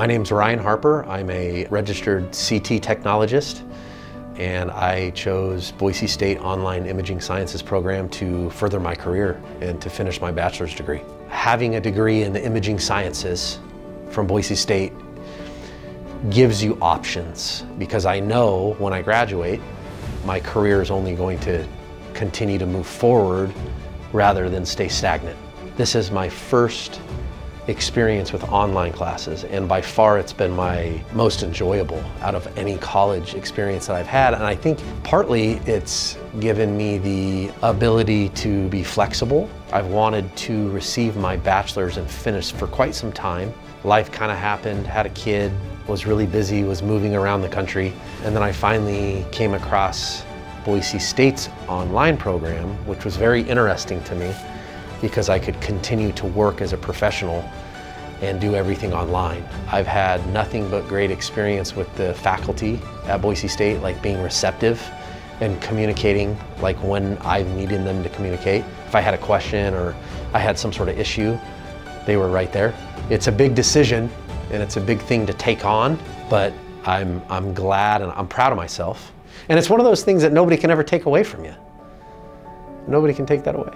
My name's Ryan Harper. I'm a registered CT technologist and I chose Boise State Online Imaging Sciences program to further my career and to finish my bachelor's degree. Having a degree in the imaging sciences from Boise State gives you options because I know when I graduate, my career is only going to continue to move forward rather than stay stagnant. This is my first experience with online classes and by far it's been my most enjoyable out of any college experience that I've had and I think partly it's given me the ability to be flexible. I've wanted to receive my bachelor's and finish for quite some time. Life kind of happened, had a kid, was really busy, was moving around the country and then I finally came across Boise State's online program which was very interesting to me because I could continue to work as a professional and do everything online. I've had nothing but great experience with the faculty at Boise State, like being receptive and communicating like when I needed them to communicate. If I had a question or I had some sort of issue, they were right there. It's a big decision and it's a big thing to take on, but I'm, I'm glad and I'm proud of myself. And it's one of those things that nobody can ever take away from you. Nobody can take that away.